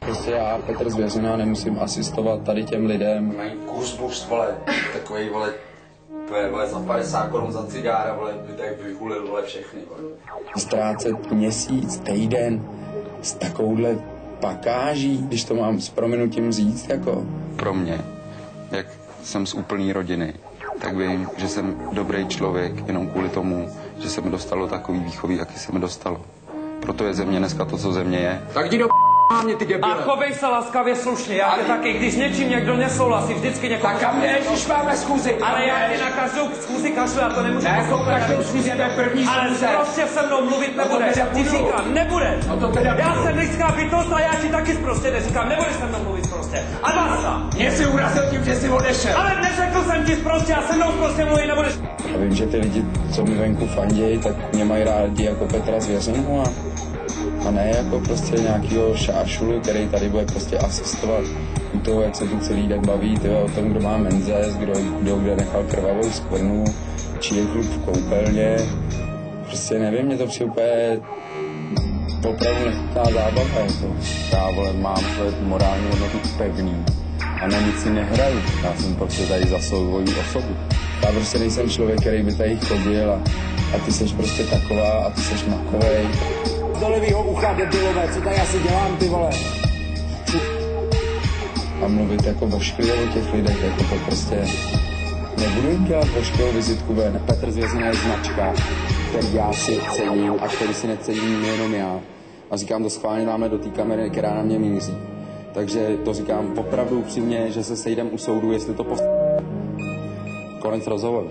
Prostě já, Petr Zvěřina, nemusím asistovat tady těm lidem. Mají kurz boost, vole, takový, vole, to je, vole, za 50 korun za cigára, vole, by tak vyhulil, vole, všechny, vole. Ztrácet měsíc, týden s takovouhle pakáží, když to mám s prominutím říct, jako. Pro mě, jak jsem z úplné rodiny, tak vím, že jsem dobrý člověk jenom kvůli tomu, že se mi dostalo takový výchový, jaký se mi dostalo. Proto je země dneska to, co země je. Tak jdi do mě ty A debile. chovej se laskavě slušně, já tě taky, když něčím někdo nesouhlasí, vždycky někoho... Tak kam jdeš, když máme schůzi? Ale já ti na každou schůzi kašlu, já to nemůžu Ne, poslouchat. každou schůzi, to je první Ale schůze. prostě se mnou mluvit nebudeš. teda Ti říkám, nebudeš. No to teda Já jsem lidská bytost a já ti taky prostě neříkám, nebudeš se mnou mluvit prostě. A basta. Mě si urazil tím, že jsi odešel. Ale neřekl jsem ti prostě, já se mnou prostě mluvit nebudeš. A vím, že ty lidi, co mi venku fandějí, tak mě mají rádi jako Petra Zvěřinu a, a ne jako prostě nějakýho šášulu, který tady bude prostě asistovat u toho, jak se tu celý den baví, tyjo, o tom, kdo má menzes, kdo, kdo kde nechal krvavou skvrnu, či je klub v koupelně. Prostě nevím, mě to přijde úplně opravdu nechutná zábava. Jako. Já vole, mám své morální hodnoty pevný a na nic si nehraju. Já jsem prostě tady za svou osobu. Já prostě nejsem člověk, který by tady chodil a, a ty seš prostě taková a ty seš makovej. Do levýho ucha, debilové, co tady asi dělám, ty vole? A mluvit jako vošklivě o těch lidech, jako to prostě nebudu jim dělat vošklivou vizitku ven. Petr Zvězina je značka, který já si cením a který si necením jenom já. A říkám to schválně dáme do té kamery, která na mě míří. Takže to říkám opravdu upřímně, že se sejdem u soudu, jestli to post... Konec rozhovoru.